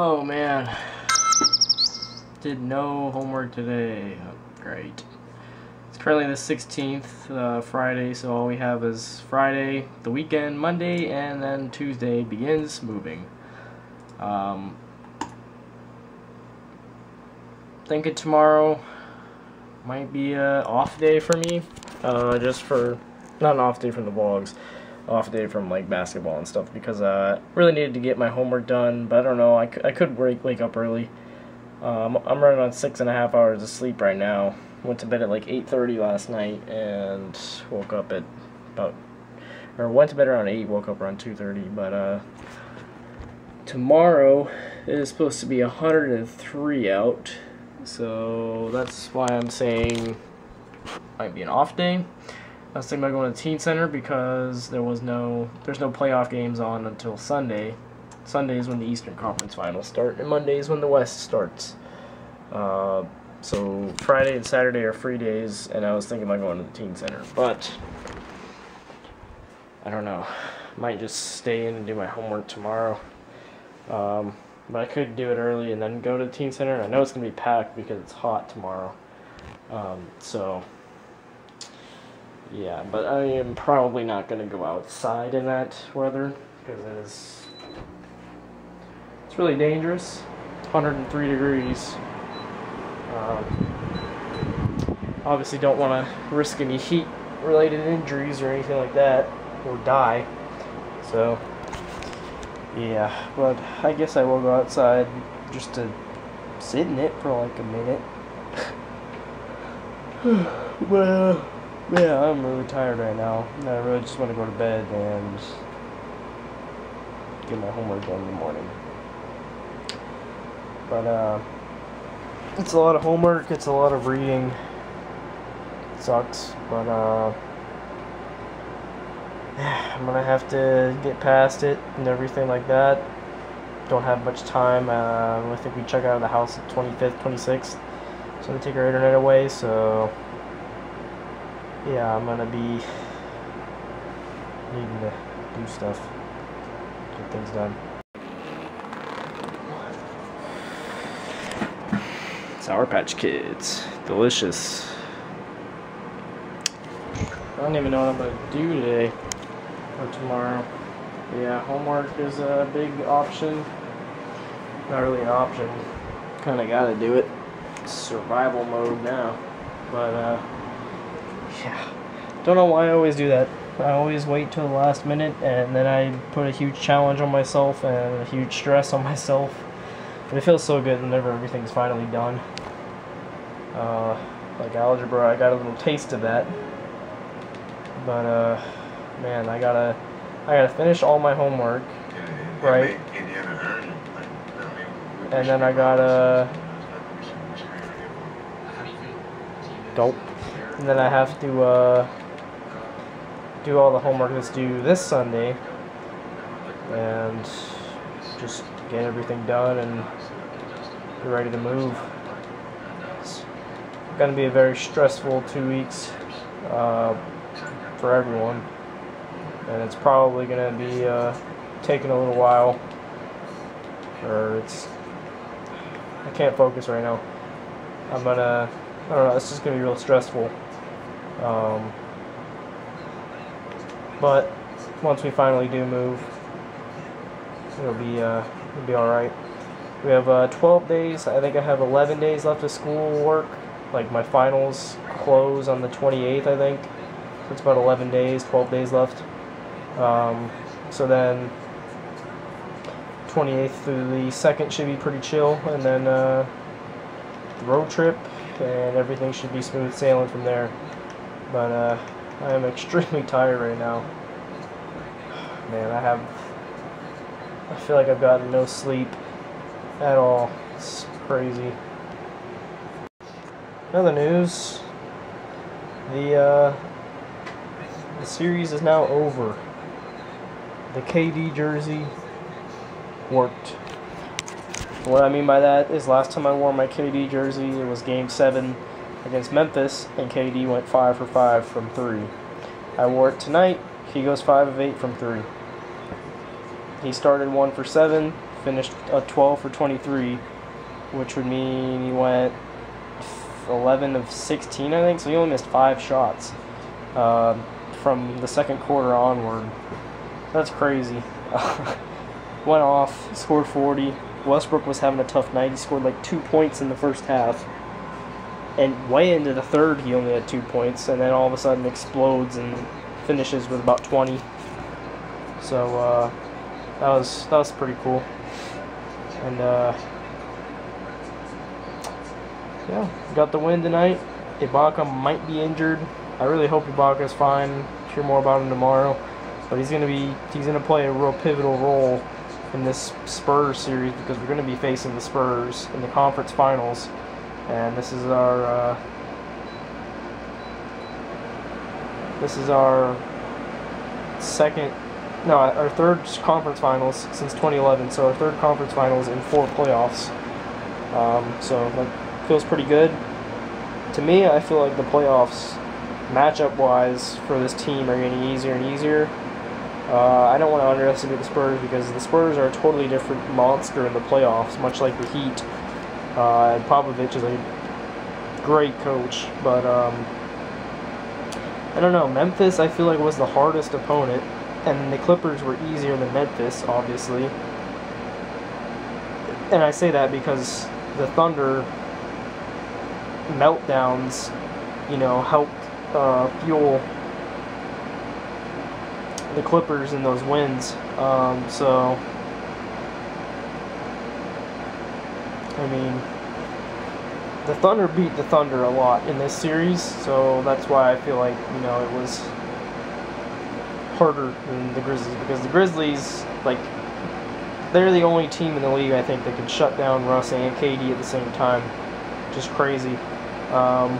Oh man. Did no homework today. Oh, great. It's currently the 16th, uh, Friday, so all we have is Friday, the weekend, Monday, and then Tuesday begins moving. Um, thinking tomorrow might be a off day for me, uh, just for, not an off day from the vlogs, off day from like basketball and stuff because uh, really needed to get my homework done. But I don't know. I, I could wake wake up early. Um, I'm running on six and a half hours of sleep right now. Went to bed at like 8:30 last night and woke up at about or went to bed around 8. Woke up around 2:30. But uh, tomorrow is supposed to be 103 out. So that's why I'm saying might be an off day. I was thinking about going to the Teen Center because there was no there's no playoff games on until Sunday. Sunday is when the Eastern Conference Finals start, and Monday is when the West starts. Uh, so Friday and Saturday are free days, and I was thinking about going to the Teen Center, but I don't know. Might just stay in and do my homework tomorrow. Um, but I could do it early and then go to the Teen Center. I know it's gonna be packed because it's hot tomorrow. Um, so yeah, but I am probably not going to go outside in that weather because it is it's really dangerous. 103 degrees. Um, obviously, don't want to risk any heat-related injuries or anything like that, or die. So, yeah, but I guess I will go outside just to sit in it for like a minute. well. Yeah, I'm really tired right now. I really just want to go to bed and get my homework done in the morning. But, uh, it's a lot of homework, it's a lot of reading. It sucks, but, uh, I'm gonna have to get past it and everything like that. Don't have much time. Uh, I think we check out of the house at 25th, 26th. So they take our internet away, so yeah, I'm gonna be needing to do stuff, get things done. Sour Patch Kids, delicious. I don't even know what I'm gonna do today or tomorrow. Yeah, homework is a big option. Not really an option. Kinda gotta do it. Survival mode now. But, uh, yeah. Don't know why I always do that. I always wait till the last minute and then I put a huge challenge on myself and a huge stress on myself. But it feels so good whenever everything's finally done. Uh, like algebra, I got a little taste of that. But uh, man, I gotta, I gotta finish all my homework, right? And then I gotta, dope and then I have to uh, do all the homework that's due this Sunday and just get everything done and be ready to move. It's going to be a very stressful two weeks uh, for everyone and it's probably going to be uh, taking a little while or it's I can't focus right now. I'm gonna I don't know, it's just gonna be real stressful. Um, but once we finally do move, it'll be uh, it'll be all right. We have uh, 12 days. I think I have 11 days left of school work. Like my finals close on the 28th, I think. So it's about 11 days, 12 days left. Um, so then 28th through the 2nd should be pretty chill, and then uh, road trip, and everything should be smooth sailing from there. But uh, I am extremely tired right now. Man, I have. I feel like I've gotten no sleep at all. It's crazy. Another news. The uh, the series is now over. The KD jersey worked. What I mean by that is last time I wore my KD jersey, it was Game 7 against Memphis, and KD went 5 for 5 from 3. I wore it tonight, he goes 5 of 8 from 3. He started 1 for 7, finished a 12 for 23, which would mean he went 11 of 16, I think. So he only missed five shots uh, from the second quarter onward. That's crazy. went off, scored 40. Westbrook was having a tough night. He scored like two points in the first half. And way into the third, he only had two points, and then all of a sudden explodes and finishes with about 20. So uh, that was that was pretty cool. And uh, yeah, got the win tonight. Ibaka might be injured. I really hope Ibaka's fine. Hear more about him tomorrow. But he's gonna be he's gonna play a real pivotal role in this Spurs series because we're gonna be facing the Spurs in the conference finals and this is our uh, this is our second no our third conference finals since 2011 so our third conference finals in four playoffs. Um, so that feels pretty good. To me I feel like the playoffs matchup wise for this team are getting easier and easier. Uh, I don't want to underestimate the Spurs because the Spurs are a totally different monster in the playoffs much like the Heat uh, and Popovich is a great coach, but um, I don't know. Memphis, I feel like was the hardest opponent, and the Clippers were easier than Memphis, obviously. And I say that because the Thunder meltdowns, you know, helped uh, fuel the Clippers in those wins. Um, so I mean, the Thunder beat the Thunder a lot in this series, so that's why I feel like, you know, it was harder than the Grizzlies because the Grizzlies, like, they're the only team in the league, I think, that can shut down Russ and KD at the same time. Just crazy. Um,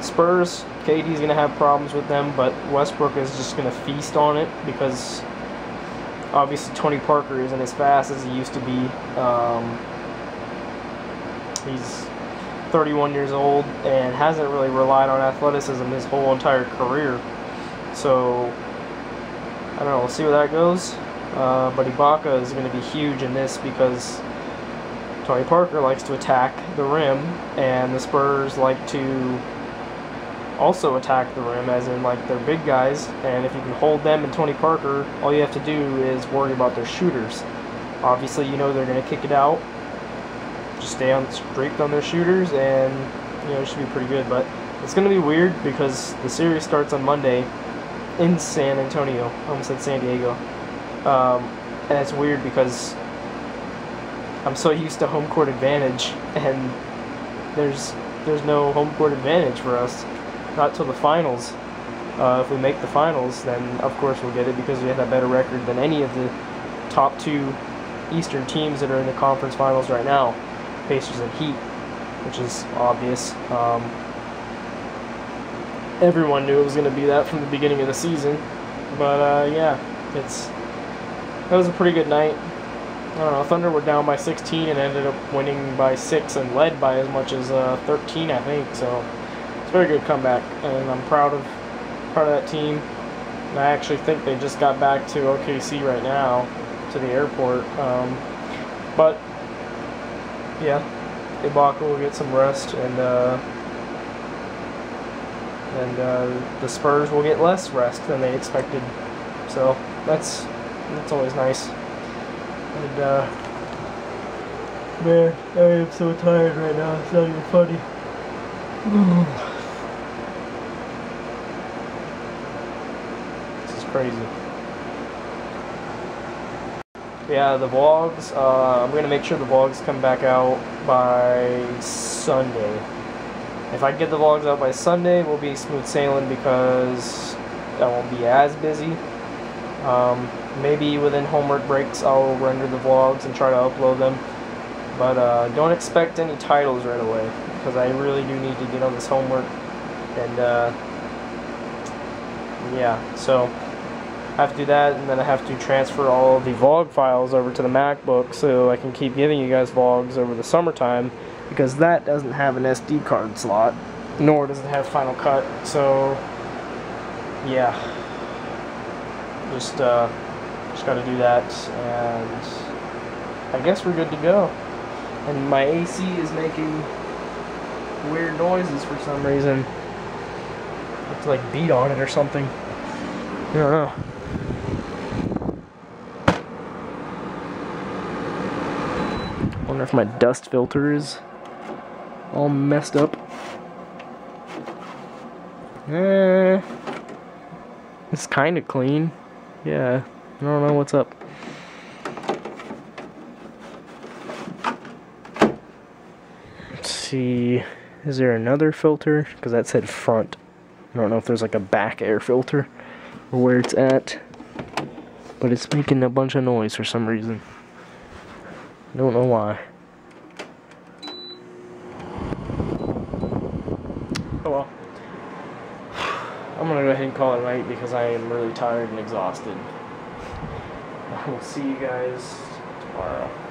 Spurs, KD's going to have problems with them, but Westbrook is just going to feast on it because obviously Tony Parker isn't as fast as he used to be. Um, He's 31 years old and hasn't really relied on athleticism his whole entire career. So, I don't know, we'll see where that goes. Uh, but Ibaka is going to be huge in this because Tony Parker likes to attack the rim, and the Spurs like to also attack the rim, as in like they're big guys. And if you can hold them and Tony Parker, all you have to do is worry about their shooters. Obviously, you know they're going to kick it out, just stay on straight on their shooters, and you know it should be pretty good. But it's going to be weird because the series starts on Monday in San Antonio. Almost said San Diego, um, and it's weird because I'm so used to home court advantage, and there's there's no home court advantage for us, not till the finals. Uh, if we make the finals, then of course we'll get it because we have a better record than any of the top two Eastern teams that are in the conference finals right now. Pacers and Heat, which is obvious. Um, everyone knew it was going to be that from the beginning of the season, but uh, yeah, it's that was a pretty good night. I don't know. Thunder were down by 16 and ended up winning by six and led by as much as uh, 13, I think. So it's a very good comeback, and I'm proud of proud of that team. And I actually think they just got back to OKC right now to the airport. Um, but yeah, Ibaka will get some rest, and uh, and uh, the Spurs will get less rest than they expected. So that's that's always nice. And uh, man, I am so tired right now. It's not even funny. this is crazy yeah, the vlogs, uh, I'm going to make sure the vlogs come back out by Sunday. If I get the vlogs out by Sunday, we'll be smooth sailing because I won't be as busy. Um, maybe within homework breaks I'll render the vlogs and try to upload them. But uh, don't expect any titles right away because I really do need to get on this homework. And uh, yeah, so I have to do that, and then I have to transfer all the vlog files over to the MacBook so I can keep giving you guys vlogs over the summertime because that doesn't have an SD card slot, nor does it have Final Cut. So, yeah, just uh, just got to do that, and I guess we're good to go. And my AC is making weird noises for some reason. It's like beat on it or something. I don't know. Wonder if my dust filter is all messed up. Eh, it's kind of clean. Yeah, I don't know what's up. Let's see, is there another filter? Because that said front. I don't know if there's like a back air filter or where it's at. But it's making a bunch of noise for some reason. Don't know why. Oh well. I'm gonna go ahead and call it night because I am really tired and exhausted. I will see you guys tomorrow.